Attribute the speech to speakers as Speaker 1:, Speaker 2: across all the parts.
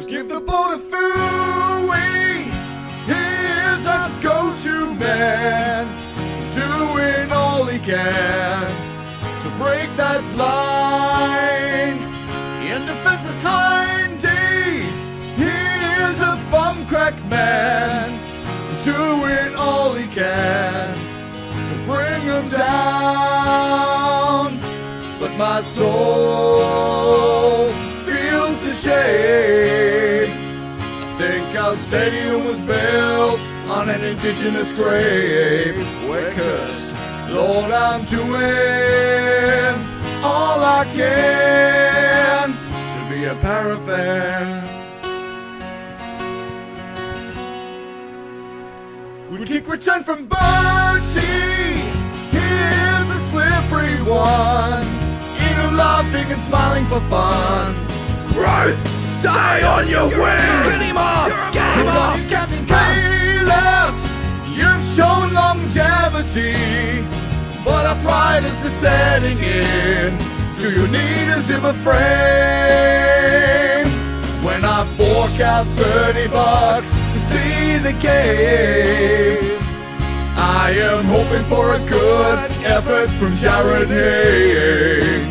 Speaker 1: Just give the boat a fooey. He is our go-to man. He's doing all he can to break that line. In defense is Hindy. is a bum crack man. He's doing all he can to bring him down. But my soul feels the shame. Stadium was built on an indigenous grave. Cursed. Lord, I'm doing all I can to be a Parra fan. Good kick return from Bertie. Here's a slippery one. Either laughing and smiling for fun. Grothe, stay on your wing. Arthritis is setting in. Do you need a Zimmer frame? When I fork out 30 bucks to see the game, I am hoping for a good effort from Jarred Hayne.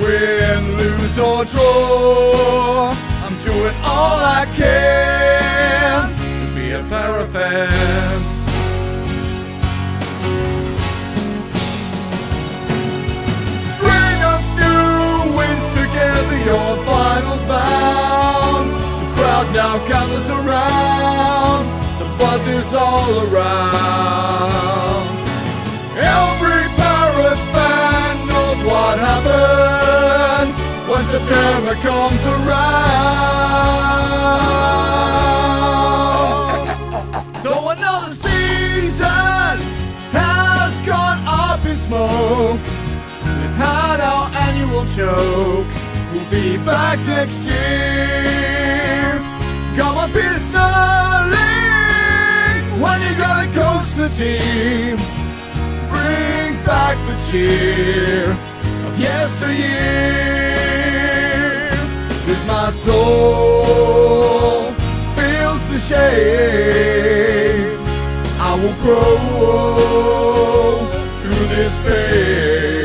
Speaker 1: Win, lose or draw, I'm doing all I can to be a Parra fan. Crowd gathers around, the buzz is all around. Every Parra fan knows what happens when September comes around. so another season has gone up in smoke. We've had our annual joke. We'll be back next year. Peter Sterling. When you gonna coach the team? Bring back the cheer of yesteryear. Cause my soul feels the shame. I will grow through this pain.